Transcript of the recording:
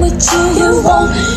With you, you want.